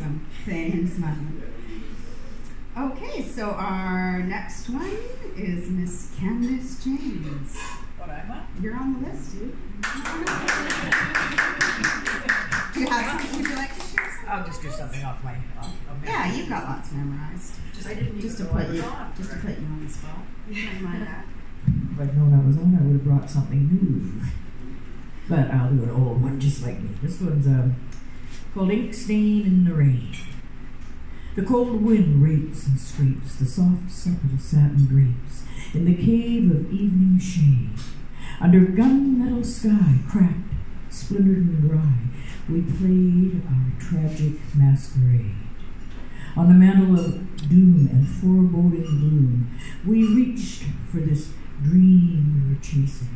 Awesome. Thanks, Madeline. Okay, so our next one is Miss Candice James. What am I? You're on the list, dude. Do you have something? Would you like to share something? I'll just do something off my. Off, of Yeah, you've got lots memorized. Just, I didn't Just to even put you, on. just to put you on the spot. You don't mind that. If I'd known I was on, I would have brought something new. But I'll do an old one just like me. This one's um, called Ink Stain in the Rain. The cold wind rates and scrapes the soft supple satin drapes in the cave of evening shade. Under gunmetal sky, cracked, splintered and dry, we played our tragic masquerade. On the mantle of doom and foreboding gloom, we reached for this dream we were chasing.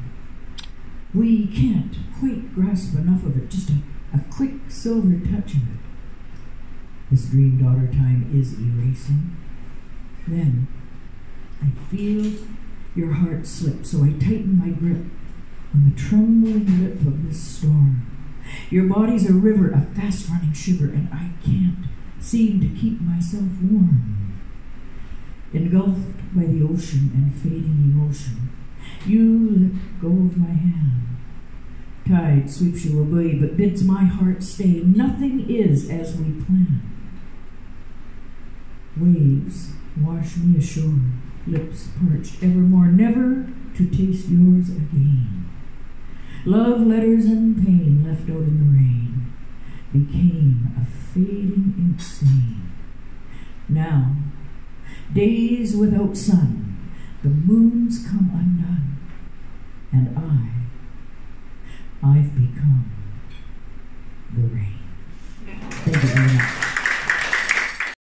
We can't quite grasp enough of it, just a, a quick silver touch of it. This dream daughter time is erasing. Then I feel your heart slip, so I tighten my grip on the trembling lip of this storm. Your body's a river, a fast running shiver, and I can't seem to keep myself warm. Engulfed by the ocean and fading emotion, you let go of my hand. Tide sweeps you away, but bids my heart stay. Nothing is as we planned. Waves wash me ashore, lips parched evermore, never to taste yours again. Love letters and pain left out in the rain became a fading ink stain. Now, days without sun, the moons come undone, and I've become the rain.